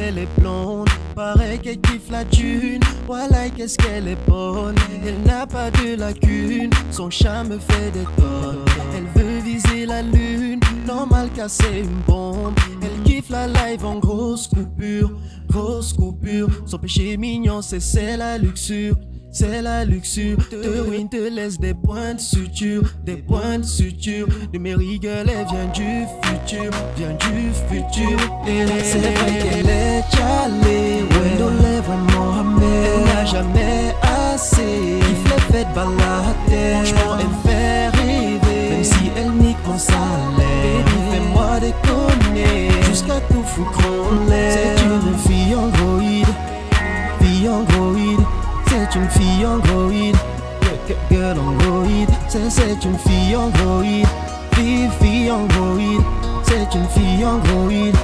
elle est blonde. Pareil qu'elle kiffe la thune. Voilà, qu'est-ce qu'elle est bonne. Elle n'a pas de lacune. Son chat me fait des tonnes. Elle veut viser la lune. Normal casser une bombe. Elle kiffe la live en grosse coupure. Grosse coupure. Son péché mignon, c'est la luxure. C'est la luxure, te ruine, te laisse des points de suture, des points de suture. Elle vient du futur, vient du futur. C'est vrai qu'elle est calée, ouais. Nos lèvres Mohamed, elle n'a jamais assez. Il fait fête balader, franchement elle fait rêver. Même si elle nique mon salaire, fais-moi déconner. Jusqu'à tout foutre en l'air. C'est une fille androïde, fille. C'est une fille androïde, girl androïde. C'est une fille androïde, fille, fille androïde. C'est une fille androïde,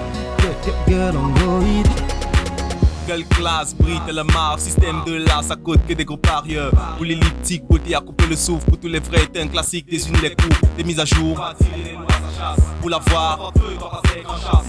girl androïde. Gueule classe, brite, elle marre, système de là, ça coûte que des gros parieurs. Pour l'elliptique, beauté à couper le souffle, pour tous les vrais, un classique, des unes les coups, des mises à jour. Pour la voir,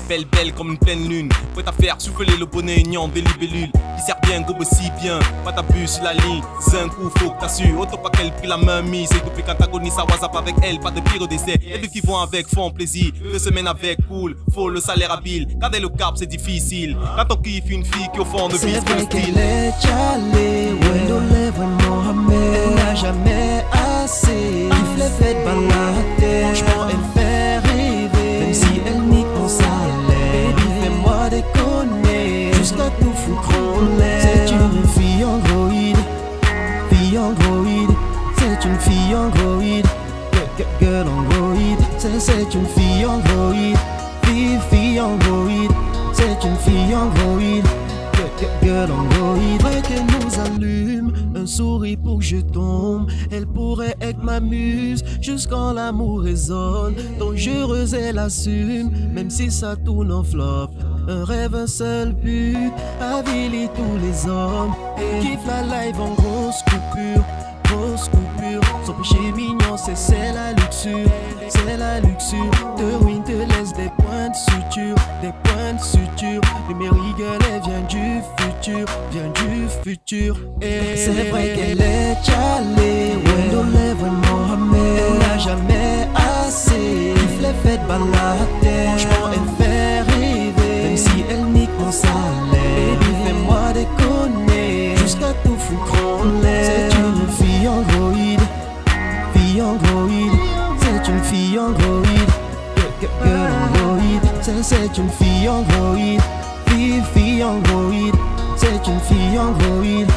belle, belle comme une pleine lune. Prête à faire souffler le bonnet union des libellules. Qui sert bien, gobe si bien. Pas t'abus sur la ligne, un coup, faut que t'assures. Autant pas qu'elle pris la main mise. Et depuis qu'antagoniste à WhatsApp avec elle, pas de pire au décès. Les deux qui vont avec font plaisir. Deux semaines avec, cool. Faut le salaire habile. Garder le cap, c'est difficile. Quand on kiffe une fille qui au fond ne le vrai qu'elle est calée, ouais. Nos lèvres Mohamed, elle n'a jamais assez. Il les fait balader, franchement elle fait rêver. Même si elle nique mon salaire, baby fais-moi déconner. Jusqu'à tout foutre en l'air. C'est une fille androïde, fille androïde. C'est une fille androïde, girl androïde. C'est c'est une fille androïde, fille fille androïde. C'est une fille androïde. Girl androïde, vrai qu'elle nous allume. Un sourire pour que je tombe. Elle pourrait être ma muse Jusqu'en l'amour résonne. Donc heureuse elle assume Même si ça tourne en flop. Un rêve, un seul but Aviler tous les hommes. Elle kiffe la live en grosse coupure Grosse coupure. Son péché mignon c'est c'est la luxure C'est la luxure. Te ruine, te laisse des points de suture Des futur Vient du futur. Et C'est vrai qu'elle est calée Ouais. Nos lèvres Mohamed Elle n'a jamais assez les fait balader Franchement elle fait rêver. Même si elle nique mon salaire. Baby fais-moi déconner. Jusqu'à tout foutre en l'air C'est une fille androïde Fille androïde C'est une fille androïde Girl androïde C'est c'est une fille androïde Fille, fille androïde C'est une fille androïde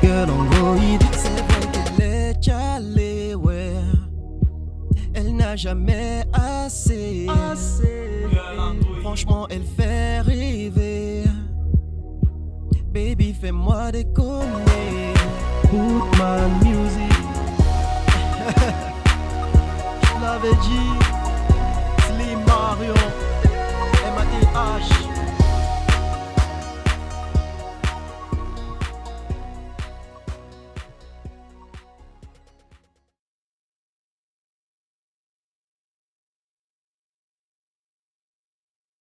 Girl androïde C'est vrai qu'elle est calée, ouais Elle n'a jamais assez. Franchement elle fait rêver. Baby fais-moi déconner Put my music